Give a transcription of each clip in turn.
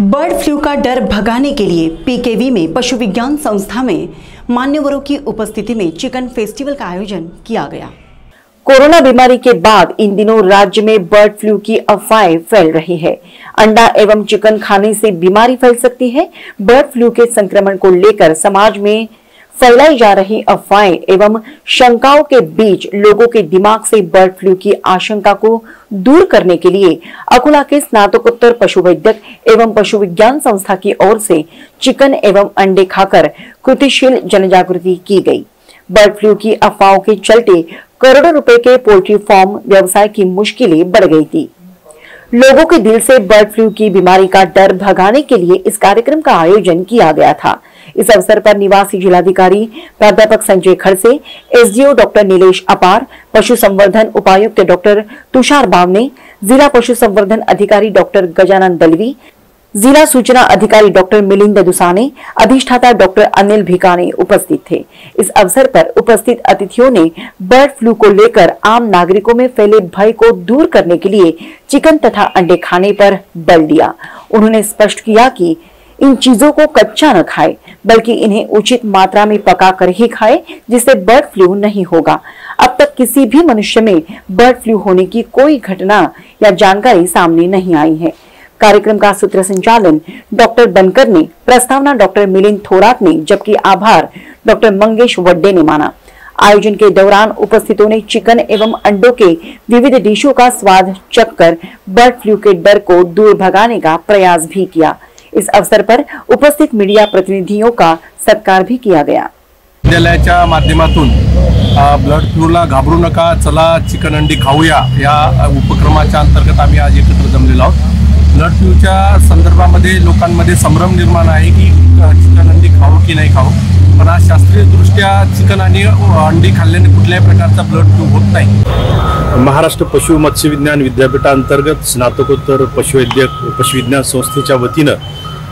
Flu का डर भगाने के लिए पीकेवी में पशु विज्ञान संस्था में मान्यवरों की उपस्थिति में चिकन फेस्टिवल का आयोजन किया गया। कोरोना बीमारी के बाद इन दिनों राज्य में बर्ड फ्लू की अफवाहें फैल रही है। अंडा एवं चिकन खाने से बीमारी फैल सकती है। बर्ड फ्लू के संक्रमण को लेकर समाज में फैलाई जा रही अफवाहें एवं शंकाओं के बीच लोगों के दिमाग से बर्ड फ्लू की आशंका को दूर करने के लिए अकुला के स्नातकोत्तर पशु वैद्यक एवं पशु विज्ञान संस्था की ओर से चिकन एवं अंडे खाकर कृतिशील जनजागृति की गई। बर्ड फ्लू की अफवाहों के चलते करोड़ों रुपए के पोल्ट्री फार्म व्यवसाय की मुश्किलें बढ़ गई थी। लोगों के दिल से बर्ड फ्लू की बीमारी का डर भगाने के लिए इस कार्यक्रम का आयोजन किया गया था। इस अवसर पर निवासी जिलाधिकारी प्राध्यापक संजय खड़से, एसडीओ डॉक्टर नीलेश अपार, पशु संवर्धन उपायुक्त डॉक्टर तुषार बावने, जिला पशु संवर्धन अधिकारी डॉक्टर गजानन दलवी, जिला सूचना अधिकारी डॉक्टर मिलिंद दुसाने, अधिष्ठाता डॉक्टर अनिल भिकाने उपस्थित थे। इस अवसर पर उपस्थित अतिथियों ने बर्ड फ्लू को लेकर आम नागरिकों में फैले भय को दूर करने के लिए चिकन तथा अंडे खाने पर बल दिया। उन्होंने स्पष्ट किया कि इन चीज़ों को कच्चा न खाए बल्कि इन्हें उचित मात्रा में पका कर ही खाए, जिससे बर्ड फ्लू नहीं होगा। अब तक किसी भी मनुष्य में बर्ड फ्लू होने की कोई घटना या जानकारी सामने नहीं आई है। कार्यक्रम का सूत्र संचालन डॉक्टर बनकर ने प्रस्तावना डॉक्टर मिलिंद थोरात ने, जबकि आभार डॉक्टर मंगेश वड्डे ने माना। आयोजन के दौरान उपस्थितों ने चिकन एवं अंडों के विविध डिशों का स्वाद चखकर बर्ड फ्लू के डर को दूर भगाने का प्रयास भी किया। इस अवसर पर उपस्थित मीडिया प्रतिनिधियों का सत्कार भी किया गया। विद्यालयाच्या माध्यमातून ब्लड फ्लूला घाबरू नका चला चिकन अंडी खाऊया या उपक्रमाच्या अंतर्गत आम्ही आज एकत्र जमलेलो आहोत. ब्लड फ्लूच्या संदर्भामध्ये लोकांमध्ये संभ्रम निर्माण आहे की चिकन अंडी खाऊ की नाही खाऊ. पण आज शास्त्रीयदृष्ट्या चिकन आणि अंडी खाल्ल्याने कुठल्याही प्रकारचा ब्लड फ्लू होत नाही. महाराष्ट्र पशु मत्स्य विज्ञान विद्यापीठांतर्गत स्नातकोत्तर पशुवैद्यक पशुविज्ञान संस्थेच्या वतीनं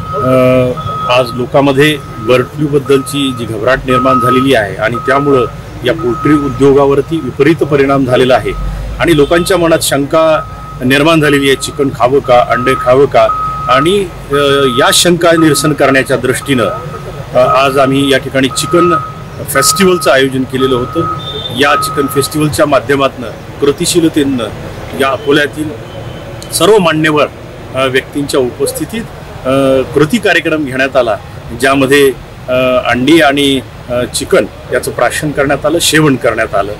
आज लोकांमध्ये बर्ड फ्लूबद्दलची जी घबराट निर्माण झालेली आहे आणि त्यामुळं या पोल्ट्री उद्योगावरती विपरीत परिणाम झालेला आहे. आणि लोकांच्या मनात शंका निर्माण झालेली आहे चिकन खावं का अंडे खावं का? आणि या शंका निरसन करण्याच्या दृष्टीनं आज आम्ही या ठिकाणी चिकन फेस्टिवलचं आयोजन केलेलं होतं. या चिकन फेस्टिवलच्या माध्यमातून कृतिशीलतेनं या अकोल्यातील सर्व मान्यवर व्यक्तींच्या उपस्थितीत कृती कार्यक्रम घेण्यात आला ज्यामध्ये अंडी आणि चिकन याचं प्राशन करण्यात आलं शेवण करण्यात आलं.